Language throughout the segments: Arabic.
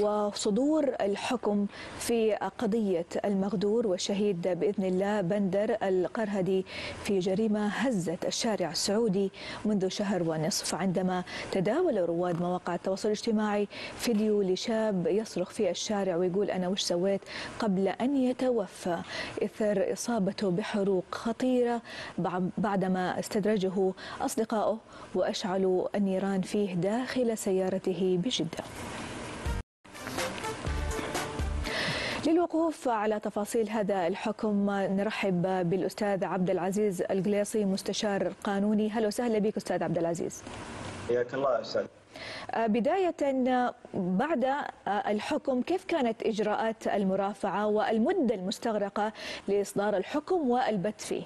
وصدور الحكم في قضية المغدور والشهيد بإذن الله بندر القرهدي في جريمة هزت الشارع السعودي منذ شهر ونصف. عندما تداول رواد مواقع التواصل الاجتماعي فيديو لشاب يصرخ في الشارع ويقول أنا وش سويت قبل أن يتوفى؟ إثر إصابته بحروق خطيرة بعدما استدرجه أصدقائه وأشعلوا النيران فيه داخل سيارته بجدة للوقوف على تفاصيل هذا الحكم نرحب بالأستاذ عبد العزيز القليصي مستشار قانوني. هلا وسهلا بك أستاذ عبد العزيز. حياك الله أستاذ. بداية بعد الحكم كيف كانت إجراءات المرافعة والمدة المستغرقة لإصدار الحكم والبت فيه؟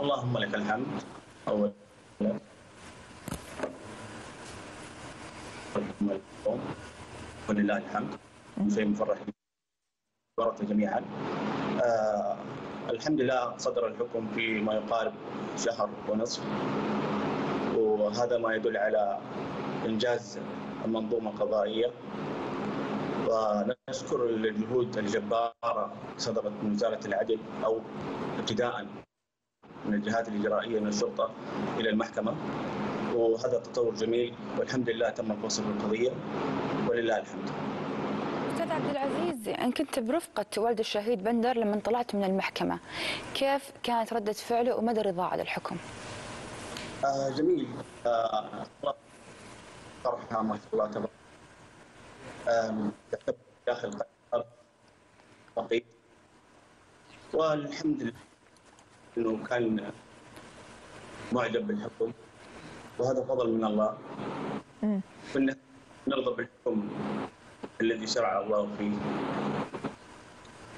اللهم لك الحمد. أولا ولله الحمد. شيء مفرح ورثة جميعا. آه الحمد لله صدر الحكم في ما يقارب شهر ونصف. وهذا ما يدل على إنجاز المنظومة القضائية ونشكر الجهود الجبارة صدرت من وزارة العدل أو ابتداء من الجهات الإجرائية من الشرطة إلى المحكمة. وهذا تطور جميل. والحمد لله تم الفصل بالقضية. ولله الحمد. عبد العزيز يعني كنت برفقة والد الشهيد بندر لما طلعت من المحكمة. كيف كانت ردة فعله ومدى رضاه على الحكم؟ آه جميل. آه صراحة ما شاء الله تبارك آه داخل قلب بقيت والحمد لله إنه كان معجب بالحكم وهذا فضل من الله. كنا نرضى بالحكم. الذي شرع الله فيه.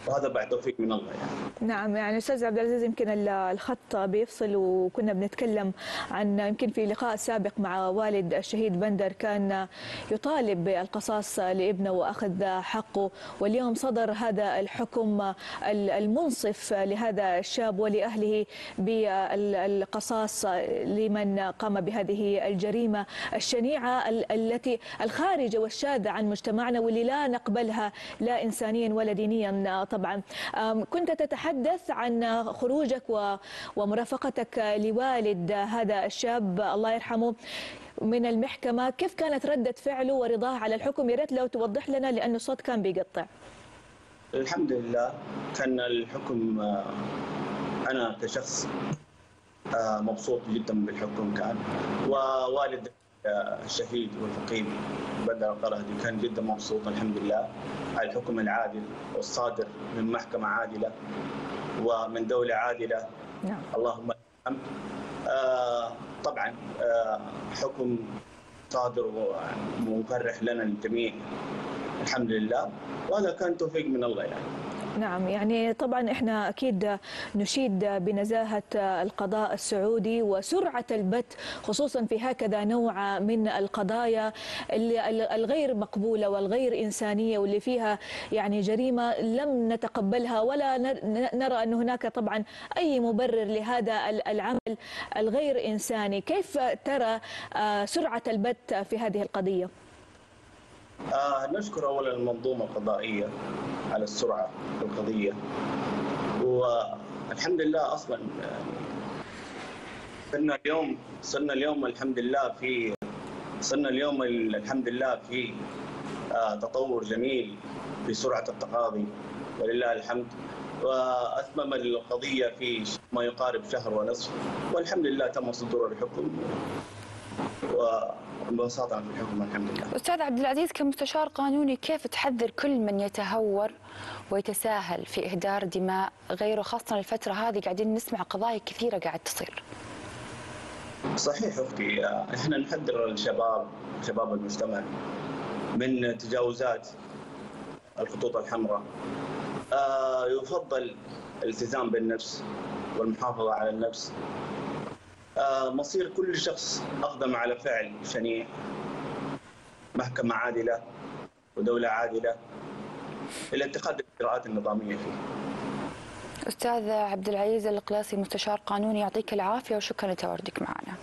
وهذا بعد توفيق من الله يعني. نعم يعني أستاذ عبد العزيز يمكن الخط بيفصل وكنا بنتكلم عن يمكن في لقاء سابق مع والد الشهيد بندر كان يطالب بالقصاص لابنه وأخذ حقه واليوم صدر هذا الحكم المنصف لهذا الشاب ولأهله بالقصاص لمن قام بهذه الجريمة الشنيعة التي الخارجه والشاذه عن مجتمعنا واللي لا نقبلها لا انسانيا ولا دينيا طبعا. كنت تتحدث عن خروجك ومرافقتك لوالد هذا الشاب الله يرحمه من المحكمة. كيف كانت ردة فعله ورضاه على الحكم؟ يا ريت لو توضح لنا لأنه الصوت كان بيقطع. الحمد لله كان الحكم أنا كشخص مبسوط جدا بالحكم كان. ووالد الشهيد والفقيد بدر القرهدي كان جدا مبسوط الحمد لله. على الحكم العادل والصادر من محكمة عادلة ومن دولة عادلة. نعم. اللهم الحمد آه طبعا آه حكم صادر ومفرح لنا الجميع. الحمد لله. وهذا كان توفيق من الله يعني. نعم يعني طبعا إحنا أكيد نشيد بنزاهة القضاء السعودي وسرعة البت خصوصا في هكذا نوع من القضايا الغير مقبولة والغير إنسانية واللي فيها يعني جريمة لم نتقبلها ولا نرى أن هناك طبعا أي مبرر لهذا العمل الغير إنساني، كيف ترى سرعة البت في هذه القضية؟ آه نشكر اولا المنظومة القضائية على السرعة في القضية. والحمد لله أصلا صرنا اليوم صرنا اليوم الحمد لله في صرنا اليوم الحمد لله في آه تطور جميل في سرعة التقاضي. ولله الحمد. وأتمم القضية في ما يقارب شهر ونصف. والحمد لله تم صدور الحكم. وانبساطا في الحكم الحمد لله. أستاذ عبد العزيز كمستشار قانوني كيف تحذر كل من يتهور ويتساهل في إهدار دماء غيره خاصة الفترة هذه قاعدين نسمع قضايا كثيرة قاعد تصير. صحيح أختي إحنا نحذر الشباب شباب المجتمع من تجاوزات الخطوط الحمراء. آه يفضل الالتزام بالنفس والمحافظة على النفس مصير كل شخص أقدم على فعل شنيع. محكمة عادلة ودولة عادلة. إلى اتخاذ الإجراءات النظامية فيه. أستاذ عبد العزيز القلاسي مستشار قانوني يعطيك العافية وشكرا لتواجدك معنا.